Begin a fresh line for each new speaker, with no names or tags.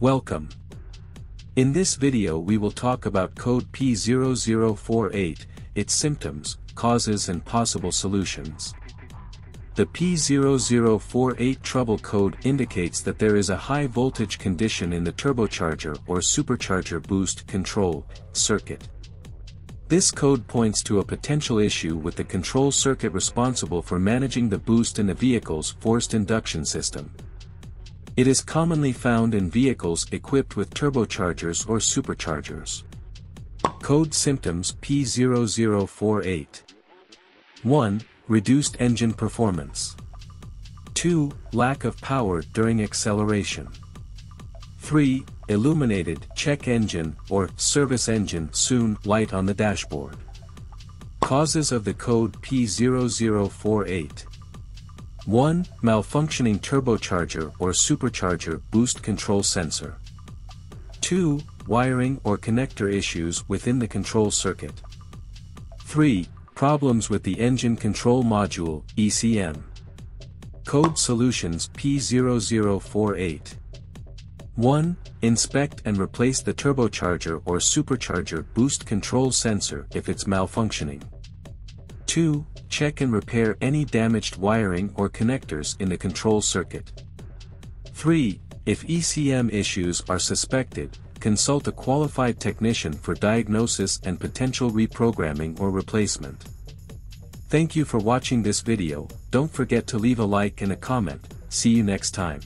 Welcome. In this video we will talk about code P0048, its symptoms, causes and possible solutions. The P0048 trouble code indicates that there is a high voltage condition in the turbocharger or supercharger boost control circuit. This code points to a potential issue with the control circuit responsible for managing the boost in the vehicle's forced induction system. It is commonly found in vehicles equipped with turbochargers or superchargers. Code symptoms P0048 1. Reduced engine performance. 2. Lack of power during acceleration. 3. Illuminated check engine or service engine soon light on the dashboard. Causes of the code P0048 1. Malfunctioning turbocharger or supercharger boost control sensor. 2. Wiring or connector issues within the control circuit. 3. Problems with the engine control module ECM. Code Solutions P0048 1. Inspect and replace the turbocharger or supercharger boost control sensor if it's malfunctioning. 2. Check and repair any damaged wiring or connectors in the control circuit. 3. If ECM issues are suspected, consult a qualified technician for diagnosis and potential reprogramming or replacement. Thank you for watching this video, don't forget to leave a like and a comment, see you next time.